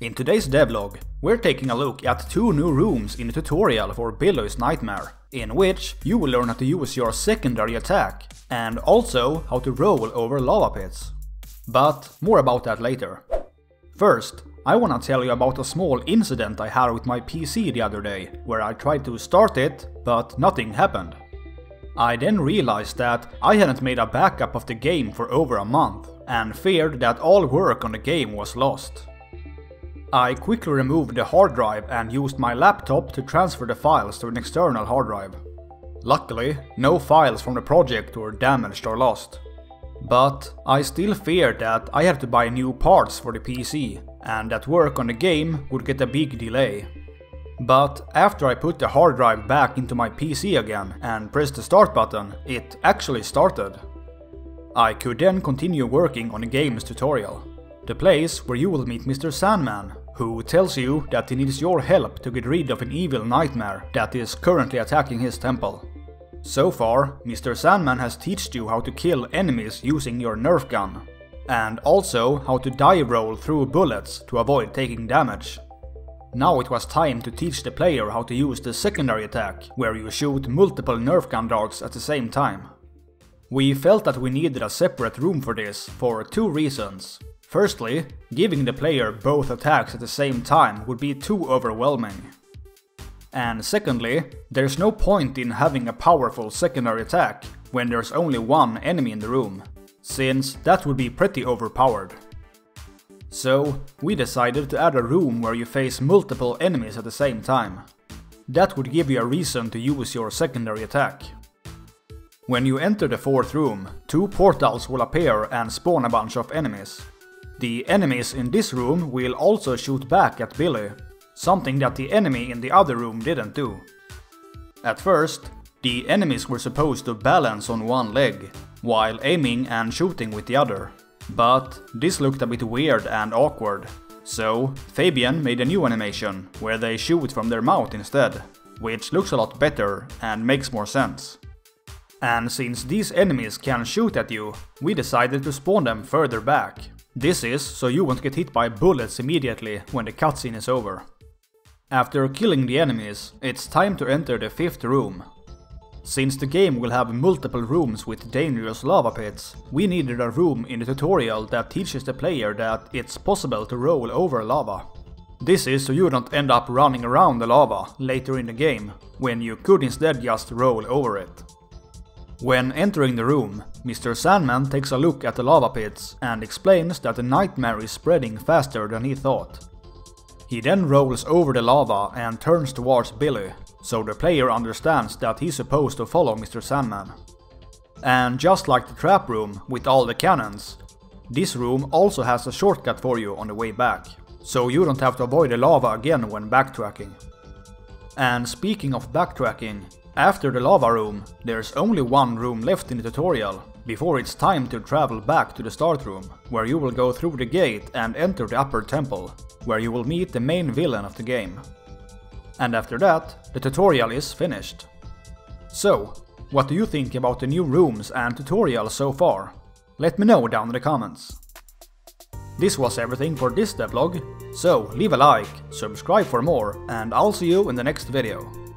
In today's devlog, we're taking a look at two new rooms in the tutorial for Billy's Nightmare, in which you will learn how to use your secondary attack, and also how to roll over lava pits. But more about that later. First, I wanna tell you about a small incident I had with my PC the other day, where I tried to start it, but nothing happened. I then realized that I hadn't made a backup of the game for over a month, and feared that all work on the game was lost. I quickly removed the hard drive and used my laptop to transfer the files to an external hard drive. Luckily, no files from the project were damaged or lost. But I still feared that I had to buy new parts for the PC, and that work on the game would get a big delay. But after I put the hard drive back into my PC again and pressed the start button, it actually started. I could then continue working on the game's tutorial the place where you will meet Mr. Sandman, who tells you that he needs your help to get rid of an evil nightmare that is currently attacking his temple. So far, Mr. Sandman has taught you how to kill enemies using your Nerf gun, and also how to dive roll through bullets to avoid taking damage. Now it was time to teach the player how to use the secondary attack, where you shoot multiple Nerf gun darts at the same time. We felt that we needed a separate room for this, for two reasons. Firstly, giving the player both attacks at the same time would be too overwhelming. And secondly, there's no point in having a powerful secondary attack when there's only one enemy in the room, since that would be pretty overpowered. So, we decided to add a room where you face multiple enemies at the same time. That would give you a reason to use your secondary attack. When you enter the fourth room, two portals will appear and spawn a bunch of enemies. The enemies in this room will also shoot back at Billy, something that the enemy in the other room didn't do. At first, the enemies were supposed to balance on one leg, while aiming and shooting with the other. But this looked a bit weird and awkward, so Fabian made a new animation, where they shoot from their mouth instead, which looks a lot better and makes more sense. And since these enemies can shoot at you, we decided to spawn them further back, this is so you won't get hit by bullets immediately when the cutscene is over. After killing the enemies, it's time to enter the fifth room. Since the game will have multiple rooms with dangerous lava pits, we needed a room in the tutorial that teaches the player that it's possible to roll over lava. This is so you don't end up running around the lava later in the game, when you could instead just roll over it. When entering the room, Mr. Sandman takes a look at the lava pits and explains that the nightmare is spreading faster than he thought. He then rolls over the lava and turns towards Billy, so the player understands that he's supposed to follow Mr. Sandman. And just like the trap room with all the cannons, this room also has a shortcut for you on the way back, so you don't have to avoid the lava again when backtracking. And speaking of backtracking, after the lava room, there's only one room left in the tutorial, before it's time to travel back to the start room, where you will go through the gate and enter the upper temple, where you will meet the main villain of the game. And after that, the tutorial is finished. So, what do you think about the new rooms and tutorial so far? Let me know down in the comments. This was everything for this devlog, so leave a like, subscribe for more, and I'll see you in the next video.